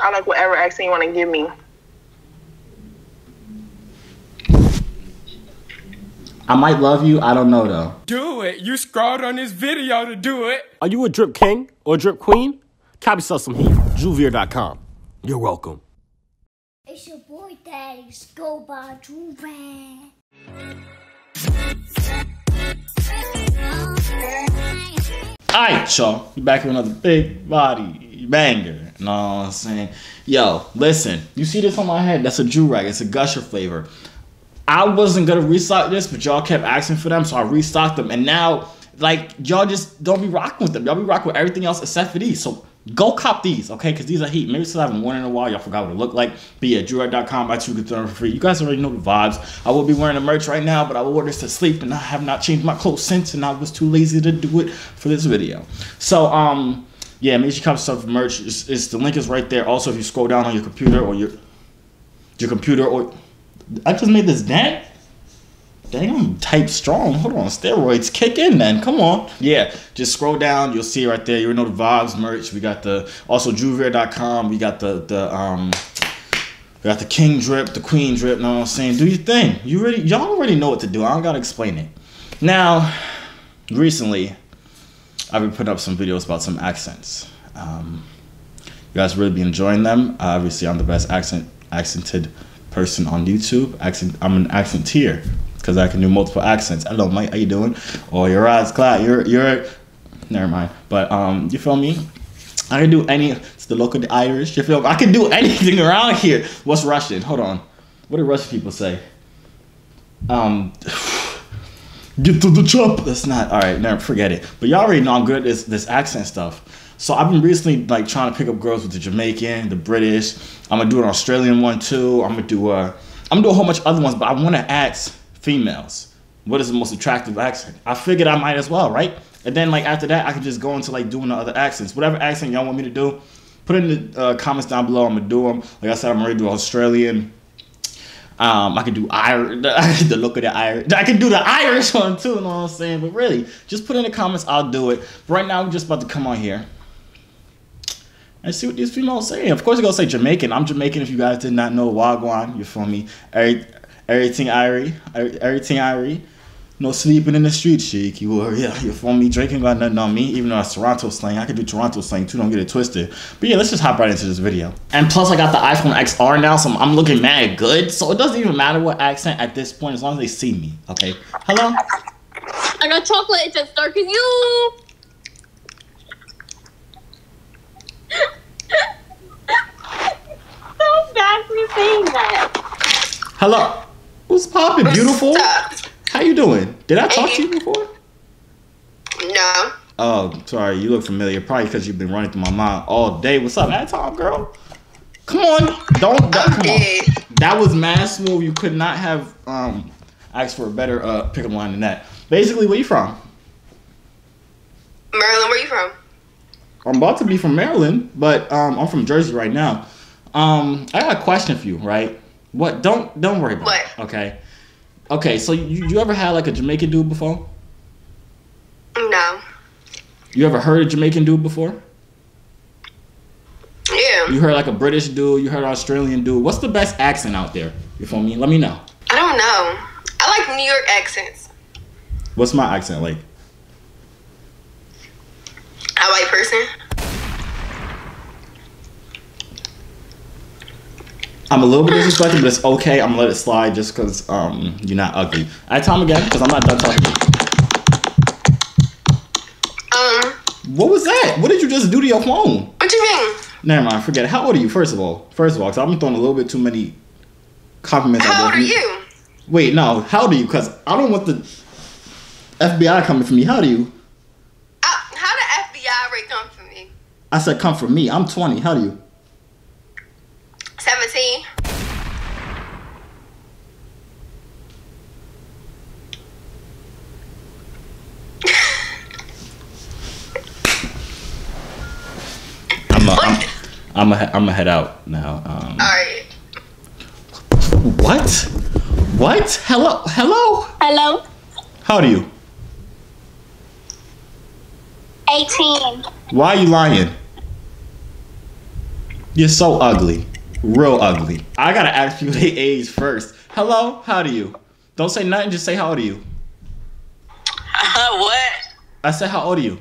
I like whatever accent you want to give me. I might love you. I don't know though. Do it. You scrolled on this video to do it. Are you a drip king or a drip queen? Copy yourself some heat. Joovier.com. You're welcome. It's your boy Daddy Go by Juve. Alright, y'all. We back with another big body banger. You know what I'm saying? Yo, listen. You see this on my head? That's a Joorag. It's a gusher flavor. I wasn't gonna restock this, but y'all kept asking for them, so I restocked them. And now, like, y'all just don't be rocking with them. Y'all be rocking with everything else except for these. So go cop these, okay? Because these are heat. Maybe still haven't worn in a while. Y'all forgot what it looked like. But yeah, joorag.com, buy two, get them for free. You guys already know the vibes. I will be wearing the merch right now, but I will this to sleep, and I have not changed my clothes since, and I was too lazy to do it for this video. So, um, yeah, make sure you merch. It's, the link is right there. Also, if you scroll down on your computer or your your computer or I just made this dent. Dang, I'm type strong. Hold on, steroids kick in man. Come on. Yeah, just scroll down. You'll see right there. You know the vibes merch. We got the also Joovier.com. We got the the um we got the king drip, the queen drip, you know what I'm saying? Do your thing. You really y'all already know what to do. I don't gotta explain it. Now, recently, I've been putting up some videos about some accents. Um, you guys really be enjoying them. Uh, obviously, I'm the best accent accented person on YouTube. Accent, I'm an accenteer because I can do multiple accents. Hello, Mike. How you doing? Oh, your eyes, Clyde. You're you're. Never mind. But um, you feel me? I can do any. It's the local Irish. You feel? Me? I can do anything around here. What's Russian? Hold on. What do Russian people say? Um. Get to the chop. That's not all right. Never forget it. But y'all already know I'm good at this this accent stuff. So I've been recently like trying to pick up girls with the Jamaican, the British. I'm gonna do an Australian one too. I'm gonna do a, I'm gonna do a whole bunch of other ones. But I want to ask females what is the most attractive accent. I figured I might as well, right? And then like after that, I can just go into like doing the other accents. Whatever accent y'all want me to do, put in the uh, comments down below. I'm gonna do them. Like I said, I'm gonna do Australian. Um, I could do Irish, the look of the Irish. I can do the Irish one too, you know what I'm saying? But really, just put in the comments, I'll do it. But right now, we're just about to come on here and see what these females saying. Of course, they're gonna say Jamaican. I'm Jamaican if you guys did not know Wagwan, you feel me? Every, everything Irie, everything Irie. No sleeping in the street, shaky yeah, You feel me? Drinking got nothing on me, even though it's Toronto slang. I could do Toronto slang too, don't get it twisted. But yeah, let's just hop right into this video. And plus, I got the iPhone XR now, so I'm looking mad good. So it doesn't even matter what accent at this point, as long as they see me, okay? Hello? I got chocolate, it's as dark as you! so bad for saying that. Hello? Who's popping, beautiful? How you doing? Did I talk to you before? No. Oh, sorry. You look familiar. Probably because you've been running through my mind all day. What's up, that time, girl? Come on. Don't. don't come on. That was mad smooth. You could not have um asked for a better uh pickup line than that. Basically, where you from? Maryland, where you from? I'm about to be from Maryland, but um, I'm from Jersey right now. Um, I got a question for you, right? What? Don't don't worry about What? it. Okay. Okay. So you you ever had like a Jamaican dude before? No. You ever heard a Jamaican dude before? Yeah. You heard like a British dude. You heard an Australian dude. What's the best accent out there? You feel me? Let me know. I don't know. I like New York accents. What's my accent like? A white person. I'm a little bit disrespectful, but it's okay. I'm gonna let it slide just because um you're not ugly. I time again because I'm not done talking. Um, What was that? What did you just do to your phone? what do you mean? Never mind. Forget it. How old are you? First of all, first of all, because I've been throwing a little bit too many compliments. How old are you? Wait, no. How old are you? Because I don't want the FBI coming for me. How do you? Uh, how the FBI come for me? I said come for me. I'm 20. How do you? 17. I'm a, I'm, I'm a, I'm a head out now. Um, Alright. what? What? Hello? Hello? Hello? How old are you? 18. Why are you lying? You're so ugly. Real ugly. I gotta ask you their age first. Hello, how do you? Don't say nothing, just say how old are you? what? I said how old are you?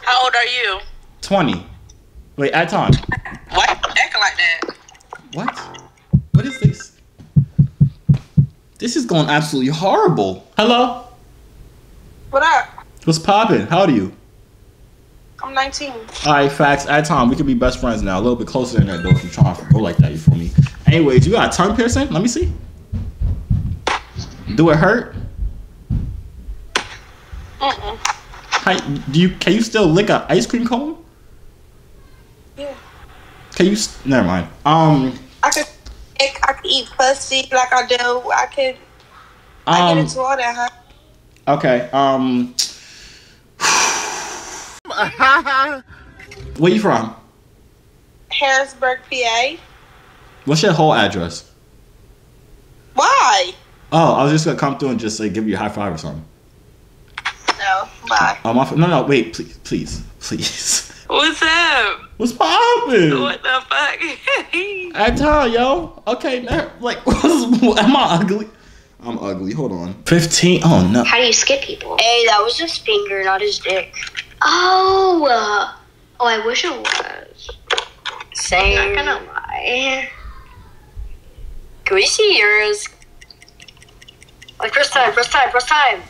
How old are you? 20. Wait, at time. Why you acting like that? What? What is this? This is going absolutely horrible. Hello? What up? What's poppin'? How are you? I'm 19. Alright, facts. At time, we could be best friends now. A little bit closer than that, though, if you're trying to go like that, you feel me? Anyways, you got a tongue piercing? Let me see. Do it hurt? Mm-mm. How, do you can you still lick a ice cream cone? Yeah. Can you? Never mind. Um, I could, I could eat pussy like I do. I could. I get um, into all that, huh? okay. Um, where you from? Harrisburg, PA. What's your whole address? Why? Oh, I was just gonna come through and just like give you a high five or something. No. Bye. Um, my, no, no, wait, please, please, please. What's up? What's poppin'? What the fuck? At time, yo. Okay, now, like, am I ugly? I'm ugly. Hold on. Fifteen. Oh no. How do you skip people? Hey, that was his finger, not his dick. Oh, uh, oh, I wish it was. Same. Not gonna lie. Can we see yours? Like first time, first time, first time.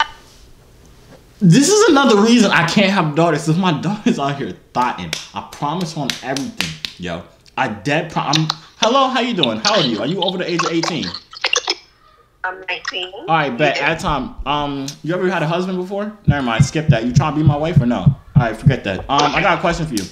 This is another reason I can't have daughters. Cause my daughter's out here thotting. I promise on everything, yo. I dead. Pro- I'm. Hello, how you doing? How old are you? Are you over the age of eighteen? I'm 19. All right, bet. At time, um, you ever had a husband before? Never mind. Skip that. You trying to be my wife or no? All right, forget that. Um, I got a question for you.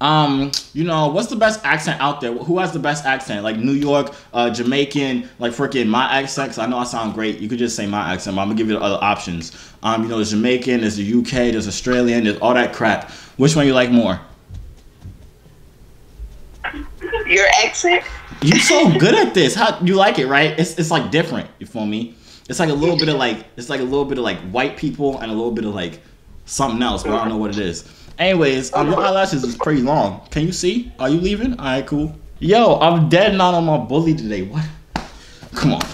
Um, you know, what's the best accent out there? Who has the best accent? Like New York, uh, Jamaican, like freaking my accent. Cause I know I sound great. You could just say my accent, but I'm gonna give you the other options. Um, you know, there's Jamaican, there's the UK, there's Australian, there's all that crap. Which one you like more? Your exit? You so good at this. How you like it, right? It's it's like different. You feel me? It's like a little bit of like it's like a little bit of like white people and a little bit of like something else, but I don't know what it is. Anyways, um, your eyelashes is pretty long. Can you see? Are you leaving? All right, cool. Yo, I'm dead not on my bully today. What? Come on.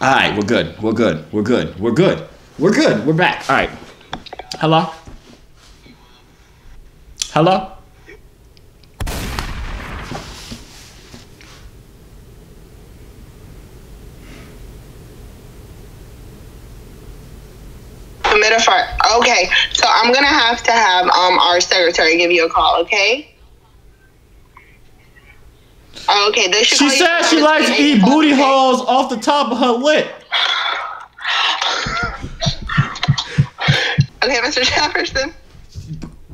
All right, we're good. We're good. We're good. We're good. We're good. We're back. All right. Hello. Hello. Okay, so I'm gonna have to have um our secretary give you a call. Okay. Okay, they should. She call you said she likes to eat booty okay? holes off the top of her lip. Okay, Mr. Jefferson.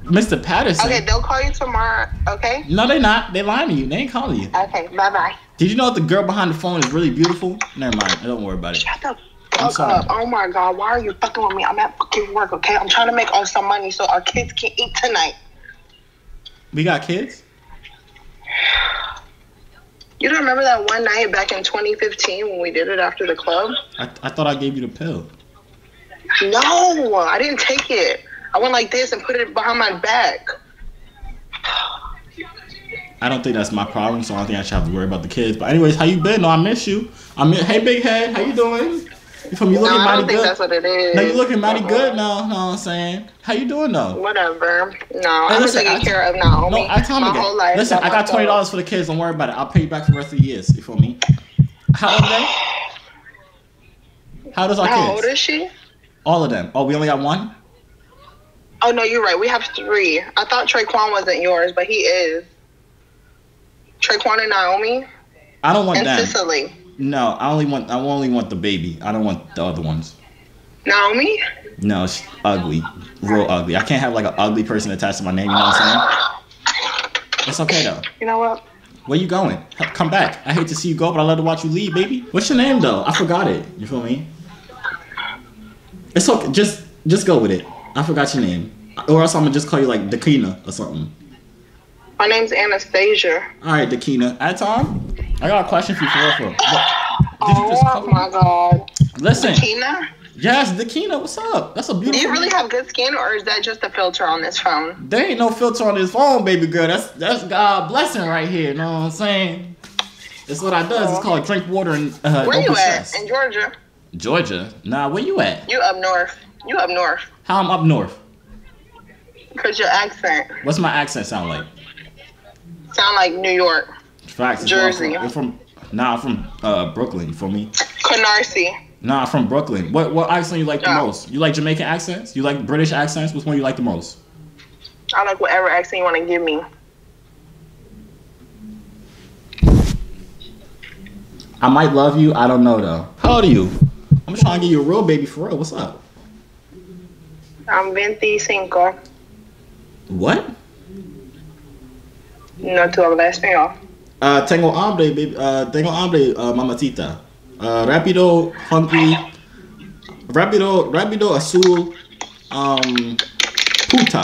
Mr. Patterson. Okay, they'll call you tomorrow. Okay. No, they not. They lying to you. They ain't calling you. Okay. Bye bye. Did you know that the girl behind the phone is really beautiful? Never mind. Don't worry about it. Shut I'm fuck up. Oh my god, why are you fucking with me? I'm at fucking work. Okay, I'm trying to make us some money so our kids can eat tonight. We got kids? You don't remember that one night back in 2015 when we did it after the club? I, I thought I gave you the pill. No, I didn't take it. I went like this and put it behind my back. I don't think that's my problem, so I don't think I should have to worry about the kids. But anyways, how you been? No, I miss you. I miss, hey, big head, how you doing? You No, looking I mighty don't think good? that's what it is. No, you looking mighty uh-uh. good now. Know what I'm saying? How you doing though? Whatever. No, Hey, I'm listen, taking I- care of Naomi. No, I told my me whole life. Listen, I got twenty dollars for the kids. Don't worry about it. I'll pay you back for the rest of the years. You feel me? How old are they? How does our How old is she? All of them. Oh, we only got one. Oh no, you're right. We have three. I thought Traquan wasn't yours, but he is. Traquan and Naomi I don't want and them. Cicely. No, I only want. I only want the baby. I don't want the other ones. Naomi? No, it's ugly, real ugly. I can't have like an ugly person attached to my name. You know what I'm saying? It's okay though. You know what? Where you going? Come back. I hate to see you go, but I love to watch you leave, baby. What's your name though? I forgot it. You feel me? It's okay. Just just go with it. I forgot your name. Or else I'm gonna just call you like Dakina or something. My name's Anastasia. All right, Dakina. At time, I got a question for you for real. for real. What- Did you just Oh call me? my god. Listen, Tina? Yes, Dakina, what's up? That's a beautiful. Do beautiful. you really have good skin, or is that just a filter on this phone? There ain't no filter on this phone, baby girl. That's that's God blessing right here. You know what I'm saying? That's what I does. It's called drink water and uh, Where don't you be at? stressed. In Georgia? Georgia. Nah, where you at? You up north? You up north? How I'm up north. Cause your accent What's my accent sound like? sound like New York, Facts. it's where I'm Jersey. from. I'm from. Nah, I'm from uh, Brooklyn. For me. Canarsie. Nah, I'm from Brooklyn. What what accent you like the Oh. most? You like Jamaican accents? You like British accents? Which one you like the most? I like whatever accent you want to give me. I might love you. I don't know though. How old are you? I'm trying to get you a real baby for real. What's up? I'm 25. What? No tú hablas español. Uh, tengo hambre, baby. Uh, tengo hambre, uh, mamacita. Uh, rápido, hungry. Rápido, rápido, azul. Um, puta.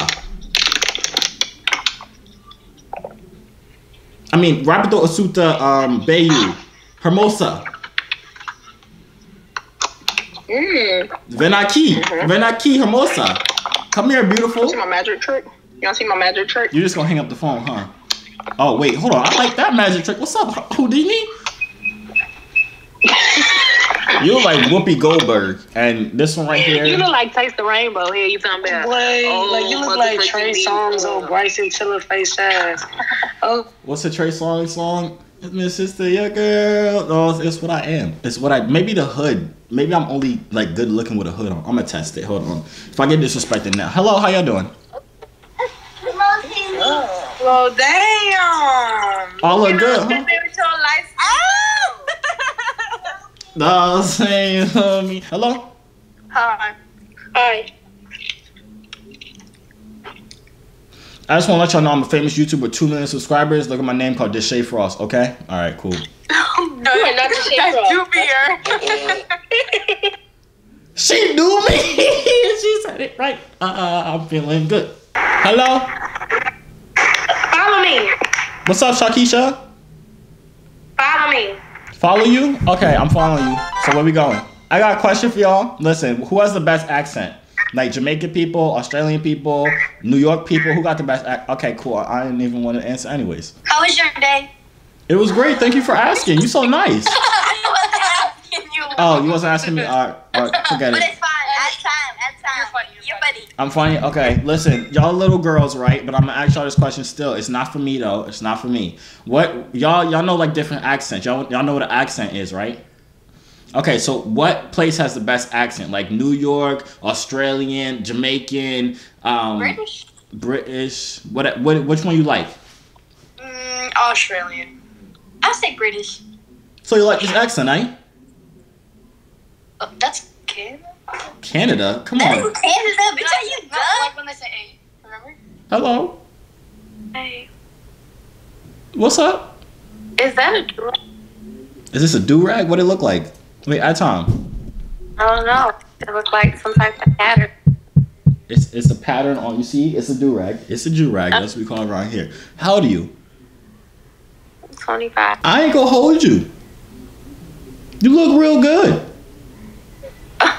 I mean, rápido, asuta, um, Bayu. Hermosa. Mmm. Ven aquí. Ven aquí, hermosa. Come here, beautiful. You See my magic trick? You to see my magic trick? You're just gonna hang up the phone, huh? Oh wait, hold on. I like that magic trick. What's up, Houdini? you look like Whoopi Goldberg, and this one right here. You look like Taste the Rainbow here. You talking about? Boy, like you look oh, like Trey Songz or Bryson Tiller face ass. Oh, What's the Trey Songz song? Miss Sister, your girl. No, it's, it's what I am. It's what I. Maybe the hood. Maybe I'm only like good looking with a hood on. I'm gonna test it. Hold on. If I get disrespected now. Hello, how y'all doing? Well, damn. All look good. Huh? Maybe to No, I'm saying. you know what I mean? Hello. Hi. Hi. I just want to let y'all know I'm a famous YouTuber with two million subscribers. Look at my name called Deshae Frost. Okay. All right. Cool. No, You are not the shit that's girl. She knew me. she said it right. Uh, uh, I'm feeling good. Hello. Follow me. What's up, Shakisha? Follow me. Follow you? Okay, I'm following you. So where we going? I got a question for y'all. Listen, who has the best accent? Like Jamaican people, Australian people, New York people. Who got the best? Ac- okay, cool. I didn't even want to answer anyways. How was your day? It was great. Thank you for asking. You so nice. I wasn't asking you. Oh, you wasn't asking me. All right, all right forget But it. it's fine. At time, at time. You're funny. You're funny. I'm funny. Okay, listen, y'all little girls, right? But I'm gonna ask y'all this question still. It's not for me though. It's not for me. What y'all y'all know like different accents. Y'all y'all know what an accent is, right? Okay, so what place has the best accent? Like New York, Australian, Jamaican, um, British? British. What what which one you like? Mm, Australian. I say British. So you like this accent, eh? Oh, that's Canada. Canada. Come on. is Canada, bitch. Are you Not done? like when they say A. Remember? Hello. Hey, What's up? is that a drill? Is this a do rag? What it look like? Wait, I Tom. I don't know. It looks like some type of pattern. It's it's a pattern on. You see, it's a do rag. It's a do rag. That's what we call it around here. How old are you? 25. I ain't gonna hold you. You look real good.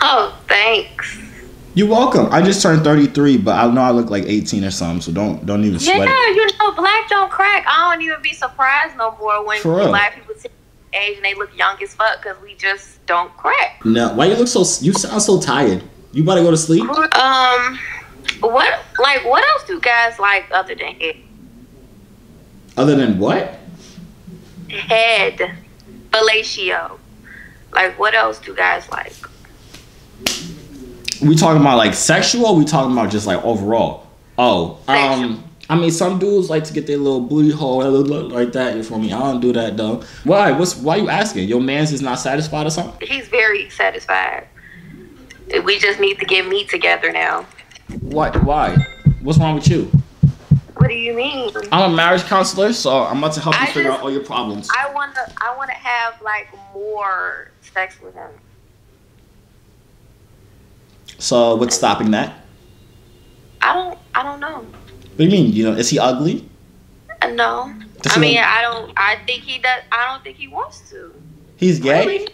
Oh, thanks. You're welcome. I just turned 33, but I know I look like 18 or something, so don't don't even Yeah, sweat it. you know, black don't crack. I don't even be surprised no more when black people see age and they look young as fuck because we just don't crack. No, why you look so? You sound so tired. You about to go to sleep? Um, what like what else do guys like other than head? Other than what? Head, fellatio. Like what else do guys like? We talking about like sexual? Or we talking about just like overall? Oh, um, I mean, some dudes like to get their little booty hole like that. You feel me? I don't do that though. Why? What's why you asking? Your man's is not satisfied or something? He's very satisfied. We just need to get meat together now. What? Why? What's wrong with you? What do you mean? I'm a marriage counselor, so I'm about to help you I figure just- out all your problems. I wanna I wanna have like more sex with him. So what's stopping that? I don't I don't know. What do you mean? You know, is he ugly? Uh, No. Does I mean look- I don't I think he does I don't think he wants to. He's gay. Really?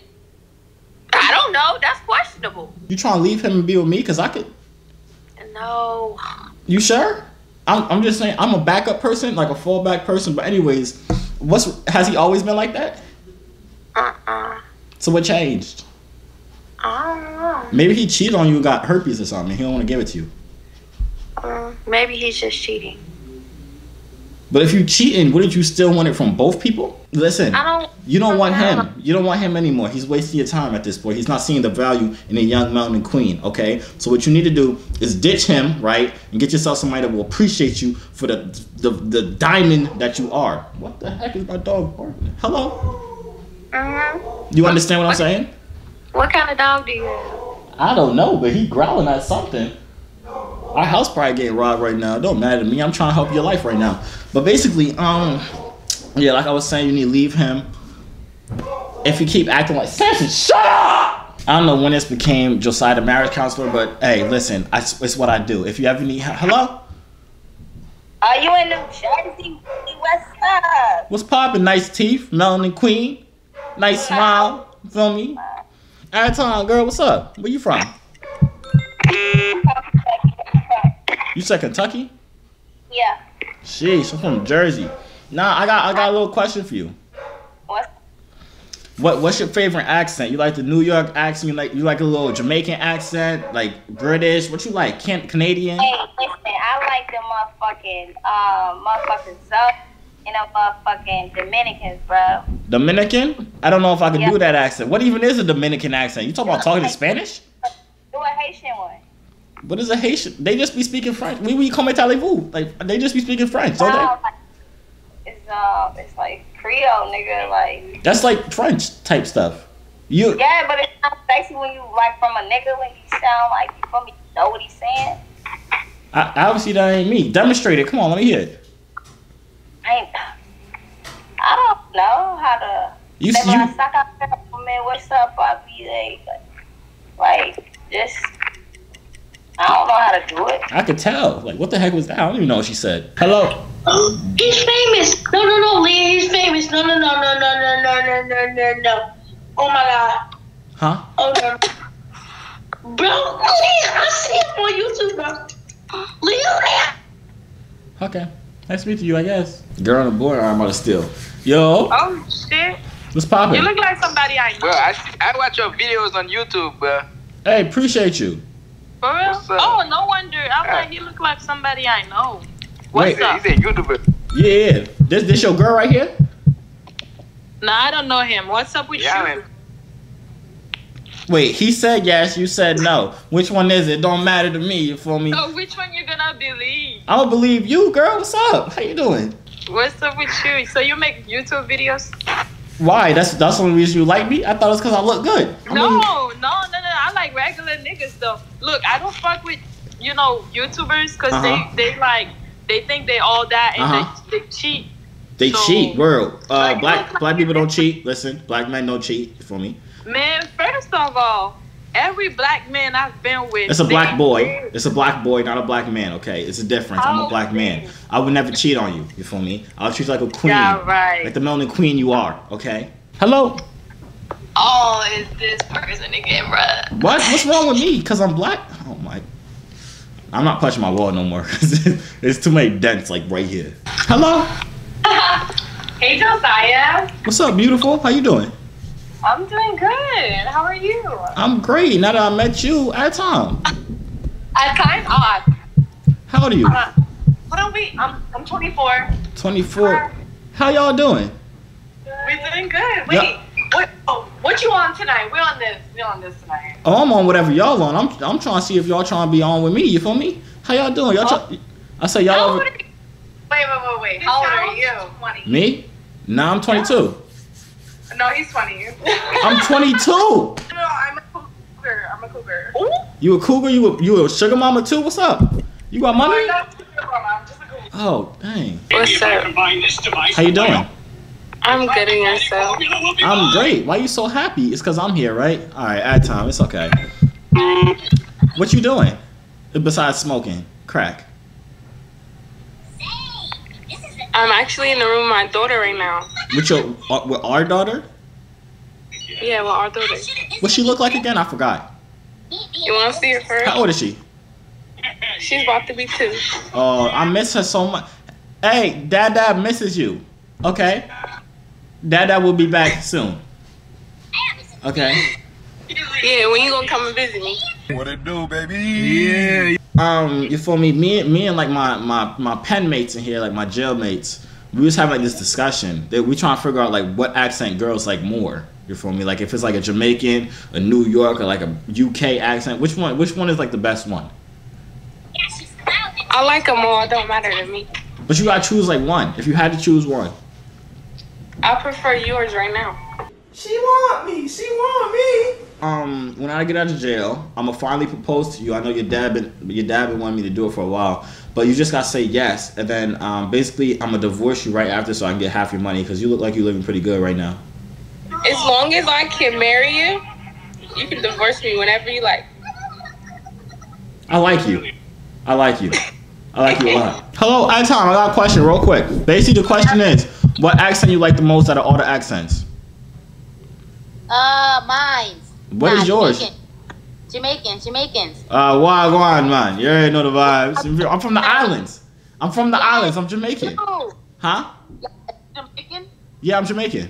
I don't know. That's questionable. You trying to leave him and be with me? Cause I could. No. You sure? I'm, I'm just saying I'm a backup person, like a fallback person. But anyways, what's has he always been like that? Uh-uh. So what changed? I don't know. Maybe he cheated on you and got herpes or something. He don't want to give it to you. Uh, maybe he's just cheating. But if you cheating, wouldn't you still want it from both people? Listen, I don't. you don't want him. You don't want him anymore. He's wasting your time at this point. He's not seeing the value in a young mountain queen. Okay, so what you need to do is ditch him, right, and get yourself somebody that will appreciate you for the the, the diamond that you are. What the heck is my dog barking? Hello. Mhm. You understand what I'm saying? What kind of dog do you have? I don't know, but he growling at something. Our house probably getting robbed right now. Don't matter to me. I'm trying to help your life right now. But basically, um, yeah, like I was saying, you need to leave him. If you keep acting like Samson, shut up! I don't know when this became Josiah the marriage counselor, but hey, listen, I, it's what I do. If you ever need, hello, Are you in New Jersey? What's up? what's poppin'? Nice teeth, melanin queen, nice smile. Feel me? Time, girl, what's up? Where you from? You said Kentucky? Yeah. Sheesh, I'm from Jersey. Nah, I got I got a little question for you. What's What what's your favorite accent? You like the New York accent? You like you like a little Jamaican accent, like British? What you like? Can Canadian? Hey, listen, I like the motherfucking, um, motherfucking Zuck and the motherfucking Dominicans, bro. Dominican? I don't know if I can Yeah. do that accent. What even is a Dominican accent? You talking about talking in Spanish? Do a Haitian one. What is a Haitian? They just be speaking French. We we come vous Like they just be speaking French, don't No, they? it's, um, it's like Creole, nigga, like. That's like French type stuff. You Yeah, but it sounds sexy when you, like, from a nigga, when you sound like, you me, you know what he's saying? I, obviously that ain't me. Demonstrate it. Come on, let me hear it. I ain't, I don't know how to. You Like, when I you suck out there, man, what's up, I be like, like, just, I don't know how to do it. I could tell. Like what the heck was that? I don't even know what she said. Hello. He's famous. No, no, no, Leah. He's famous. No, no, no, no, no, no, no, no, no, no, no. Oh my God. Huh? Oh no. Bro, Leah, I see him on YouTube, bro. Leah. Okay. Nice to meet you, I guess. Girl on the board, I'm about to steal. Yo, Oh shit! what's poppin'? You look like somebody I know. Bro, I, I watch your videos on YouTube, bro. Hey, appreciate you. For real? Oh, no wonder. I'm Yeah. like, he look like somebody I know. Wait. What's up? He's a YouTuber. Yeah, this this your girl right here? Nah, I don't know him. What's up with Yeah, you? man. Wait, he said yes, you said no. Which one is it? Don't matter to me. You feel me? So which one you gonna believe? I'ma believe you, girl. What's up? How you doing? What's up with you? So you make YouTube videos? Why? That's that's the only reason you like me. I thought it was because I look good. I No, mean, no, no, no. I like regular niggas though. Look, I don't fuck with you know YouTubers because Uh-huh. they they like they think they all that and Uh-huh. they, they cheat. they so- cheat. World. Uh, Like, black like- black people don't cheat. Listen, black men don't cheat. for me? Man, first of all, every black man I've been with. It's a black boy. It's a black boy, not a black man. Okay, it's a difference. I'm a black man. I would never cheat on you. You feel me? I'll treat you like a queen, Yeah, right. like the melanin queen you are. Okay. Hello. Oh, is this person again, bruh? What? What's wrong with me? Cause I'm black? Oh my. I'm not punching my wall no more. There's too many dents like right here. Hello. Hey, Josiah. What's up, beautiful? How you doing? I'm doing good. How are you? I'm great. Now that I met you, at time. At times, odd. How old are you? Uh, what are we? I'm I'm 24. 24. How y'all doing? We're doing good. Wait, Yeah. what? Oh, what you on tonight? We on this. We on this tonight. Oh, I'm on whatever y'all on. I'm I'm trying to see if y'all trying to be on with me. You feel me? How y'all doing? Y'all try, I say y'all How over old are you? Wait, wait, wait, wait. How old are you? 20. me? Nah, I'm 22. No, he's 20. I'm 22. No, I'm a cougar. I'm a cougar. Ooh. You a cougar? You a, you a sugar mama too? What's up? You got money? I'm not a sugar mama. I'm just a cougar. Oh, dang. What's up? How you doing? I'm good and yourself. I'm great. Why you so happy? It's cause I'm here, right? All right, at time. It's okay. What you doing? Besides smoking crack? I'm actually in the room with my daughter right now. With your uh, with our daughter? Yeah, well, our daughter. What she look like again? I forgot. You want to see her first? How old is she? She's about to be two. Oh, I miss her so much. Hey, Dad, Dad misses you. Okay. Dad, Dad will be back soon. Okay. Yeah, when you gonna come and visit me? What it do, baby? Yeah. Um, you feel me? Me, me, and like my my my pen mates in here, like my jail mates, we was having like this discussion that we trying to figure out like what accent girls like more. You feel me? Like if it's like a Jamaican, a New York, or like a UK accent, which one? Which one is like the best one? I like them all. It don't matter to me. But you gotta choose like one. If you had to choose one. I prefer yours right now. She want me. She want me. Um, when I get out of jail, I'm gonna finally propose to you. I know your dad been your dad been wanting me to do it for a while, but you just gotta say yes, and then um, basically I'm gonna divorce you right after so I can get half your money because you look like you're living pretty good right now. As long as I can marry you, you can divorce me whenever you like. I like you. I like you. I like you a lot. Hello, I Tom. I got a question real quick. Basically, the question is, what accent you like the most out of all the accents? Uh, mine. What is yours? Jamaican. Jamaicans. Uh, why go on, man? You already know the vibes. I'm from the islands. I'm from the islands. I'm Jamaican. No. Huh? Jamaican? Yeah, I'm Jamaican.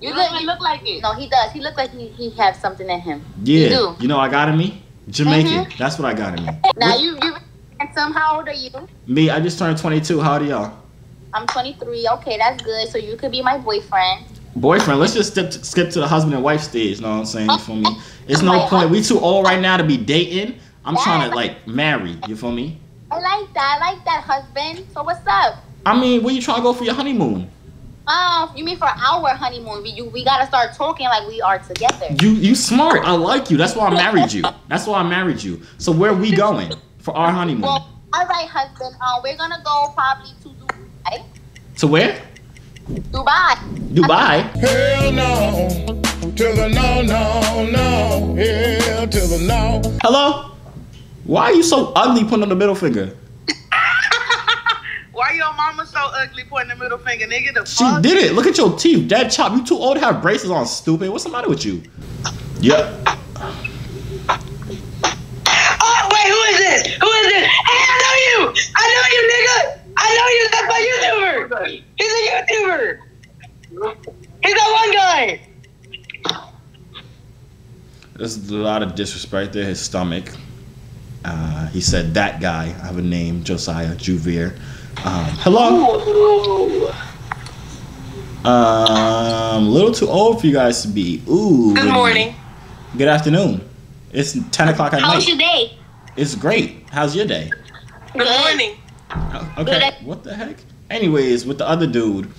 You look, you look like it. No, he does. He look like he, he has something in him. Yeah. You do. You know what I got in me? Jamaican. Mhm. That's what I got in me. Now you you handsome. How old are you? Me, I just turned 22. How old are y'all? I'm 23. Okay, that's good. So you could be my boyfriend. Boyfriend, let's just skip to, skip to the husband and wife stage. You know what I'm saying? You feel me? It's no point. We too old right now to be dating. I'm trying to like marry. You feel me? I like that. I like that, husband. So what's up? I mean, where you trying to go for your honeymoon? Oh, you mean for our honeymoon? We you we gotta start talking like we are together. You you smart. I like you. That's why I married you. That's why I married you. So where we going for our honeymoon? Well, all right, husband. Um, we're gonna go probably to Dubai. To where? Dubai. Dubai. Hell no. To the no, no, no. Hell to the no. Hello. Why are you so ugly putting up the middle finger? Why your mama so ugly pointing the middle finger, nigga? The She fuck? did it. Look at your teeth. Dad chop. You too old to have braces on, stupid. What's the matter with you? Yep. Oh, wait, who is this? Who is this? Hey, I know you! I know you, nigga! I know you! That's my YouTuber! He's a YouTuber! He's that one guy! There's a lot of disrespect there. His stomach. Uh, he said that guy. I have a name, Josiah Joovier. Um, hello. Um, a little too old for you guys to be. Ooh. Good morning. Good afternoon. It's ten o'clock at How was night. your day? It's great. How's your day? Good morning. Okay. What the heck? Anyways, with the other dude.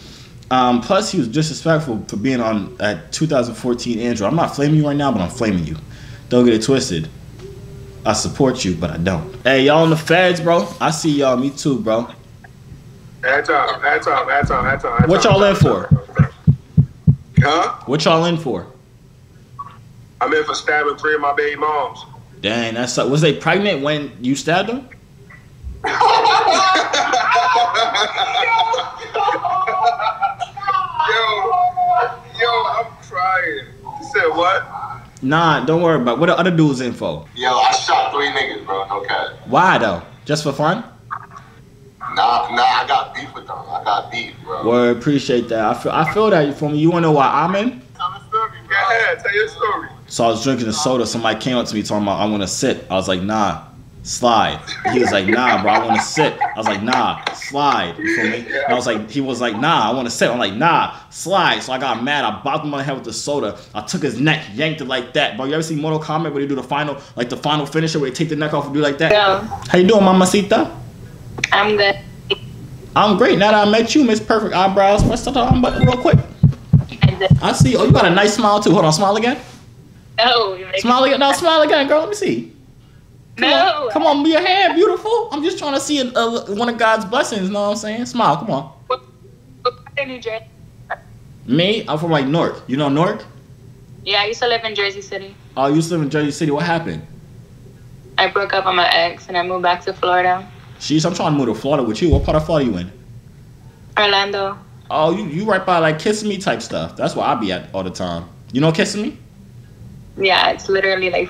Um, plus, he was disrespectful for being on at 2014 Android. I'm not flaming you right now, but I'm flaming you. Don't get it twisted. I support you, but I don't. Hey, y'all in the feds, bro. I see y'all. Me too, bro. Add time, add time, add time, add time. add What y'all in for? Huh? What y'all in for? I'm in for stabbing three of my baby moms. Dang, that's was they pregnant when you stabbed them? Nah, don't worry about. It. What the other dudes in for? Yo, I shot three niggas, bro. No cap. Why though? Just for fun? Nah, nah, I got beef with them. I got beef, bro. Word, appreciate that. I feel, I feel that you for me. You wanna know why I'm in? Tell your story. Go ahead, tell your story. So I was drinking a soda. Somebody came up to me talking about I want to sit. I was like, nah, slide. He was like, nah, bro, I want to sit. I was like, nah, slide. You feel me? And I was like, he was like, nah, I want to sit. I'm like, nah, slide. So I got mad. I bopped him on the head with the soda. I took his neck, yanked it like that. Bro, you ever see Mortal Kombat where they do the final, like the final finisher where they take the neck off and do like that? Yeah. How you doing, Mamacita? I'm good. I'm great. Now that I met you, Miss Perfect Eyebrows. Let's talking about real quick. I see. Oh, you got a nice smile too. Hold on, smile again. Oh, Smile again. No, smile again, girl. Let me see. Come No. on, come on, be your hair beautiful. I'm just trying to see a, a, one of God's blessings. You know what I'm saying? Smile. Come on. What part of New Jersey? Me, I'm from like Newark. You know Newark? Yeah, I used to live in Jersey City. Oh, you used to live in Jersey City. What happened? I broke up with my ex and I moved back to Florida. Sheesh, I'm trying to move to Florida with you. What part of Florida you in? Orlando. Oh, you you right by like Kissimmee type stuff. That's where I be at all the time. You know Kissimmee? Yeah, it's literally like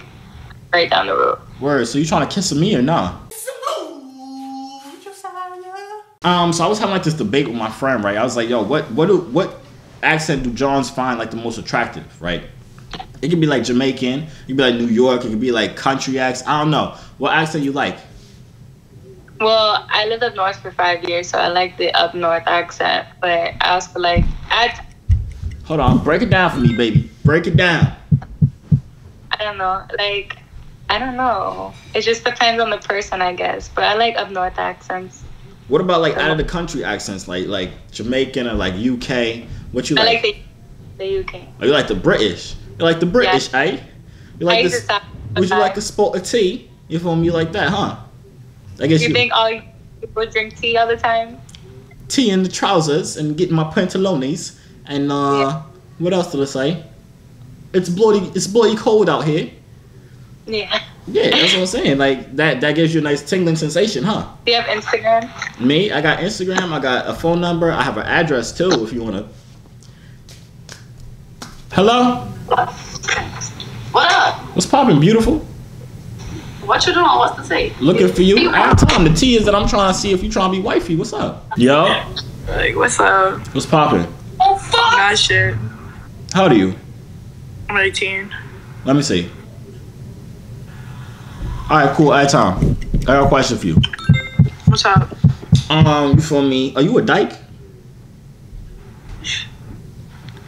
right down the road. Word. So you trying to kiss me or nah? Um, so I was having like this debate with my friend, right? I was like, yo, what what do what accent do Johns find like the most attractive, right? It could be like Jamaican, it could be like New York, it could be like country accent. I don't know. What accent you like? Well, I lived up north for five years, so I like the up north accent. But I also like I Hold on, break it down for me, baby. Break it down. I don't know, like I don't know. It just depends on the person, I guess. But I like up north accents. What about like out of the country accents, like like Jamaican or like UK? What you I like? like the the UK. Oh, you like the British? You like the British, eh? You like used this? Would you like to spot a tea? You feel me? You like that, huh? I guess you, you, think all people drink tea all the time? tea in the trousers and getting my pantalones and uh, what else did I say? It's bloody, it's bloody cold out here. Yeah. Yeah, that's what I'm saying. Like that, that gives you a nice tingling sensation, huh? Do you have Instagram? Me, I got Instagram, I got a phone number, I have an address too, if you wanna. Hello, What up? what's poppin', beautiful? What you doing? What's the tea? Looking for you. I'm telling the T is that I'm trying to see if you trying to be wifey. What's up? Yo, Like, what's up? what's poppin'? Oh, fuck! Not shit. How old are you? I'm 18. Let me see. All right, cool. All right, Tom. I got a question for you. What's up? Um, you feel me? Are you a dyke?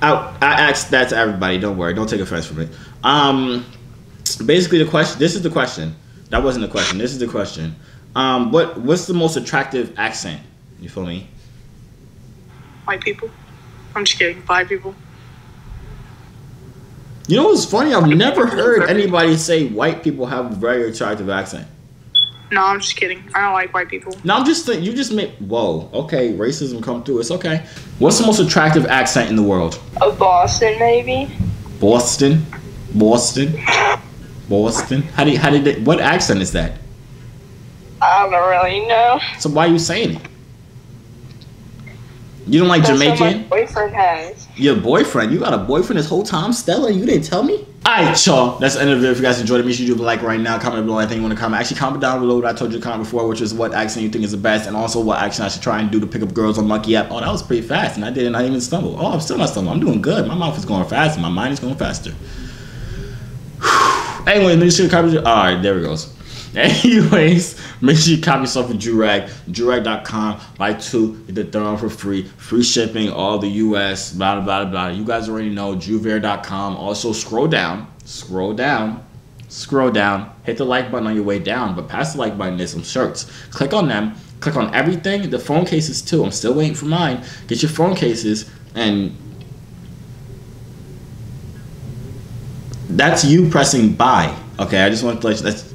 I I asked that to everybody. Don't worry. Don't take offense from it. Um, basically the question. This is the question. That wasn't the question. This is the question. Um, what what's the most attractive accent? You feel me? White people. I'm just kidding. Black people. You know what's funny? I've never heard anybody say white people have a very attractive accent. No, I'm just kidding. I don't like white people. No, I'm just think you just made whoa. Okay, racism come through. It's okay. What's the most attractive accent in the world? Of Boston, maybe. Boston, Boston, Boston. How do you, how did it, what accent is that? I don't really know. So why are you saying it? You don't like That's what Jamaican? my boyfriend has. Your boyfriend? You got a boyfriend this whole time, Stella? You didn't tell me? Alright, y'all. That's the end of the video. If you guys enjoyed it, make sure you do a like right now. Comment below anything you want to comment. Actually, comment down below what I told you to comment before, which is what accent you think is the best, and also what accent I should try and do to pick up girls on Monkey App. Oh, that was pretty fast, and I didn't I even stumble. Oh, I'm still not stumbling. I'm doing good. My mouth is going fast, and my mind is going faster. anyway, make sure you copy. Alright, there it goes. Anyways, make sure you copy yourself a Joorag, Joorag.com, buy two, get the third one for free, free shipping, all the US, blah, blah, blah, blah. You guys already know, Joovier.com. Also, scroll down, scroll down, scroll down, hit the like button on your way down, but past the like button, there's some shirts. Click on them, click on everything, the phone cases too. I'm still waiting for mine. Get your phone cases, and that's you pressing buy. Okay, I just want to let you, that's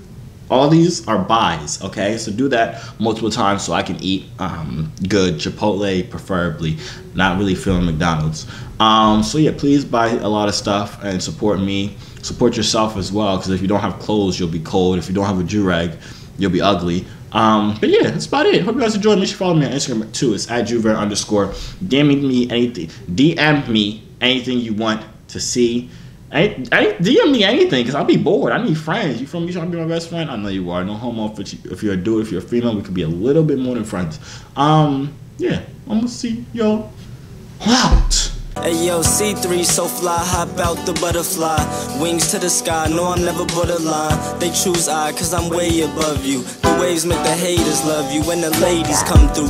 all these are buys. Okay, so do that multiple times so I can eat um, good Chipotle, preferably. Not really feeling McDonald's. Um, so yeah, please buy a lot of stuff and support me. Support yourself as well, because if you don't have clothes, you'll be cold. If you don't have a Joorag, you'll be ugly. Um, but yeah, that's about it. Hope you guys enjoyed. Make sure you follow me on Instagram too. It's at Joovier underscore. DM me anything. DM me anything you want to see. I, I DM me anything because I'll be bored. I need friends. You from me trying to be my best friend? I know you are. No homo. If, you, if you're a dude, if you're a female, we could be a little bit more than friends. Um, yeah, I'm gonna see y'all out. Hey yo, C3 so fly, hop out the butterfly. Wings to the sky, no, I'm never borderline. They choose I, cause I'm way above you. The waves make the haters love you when the ladies come through.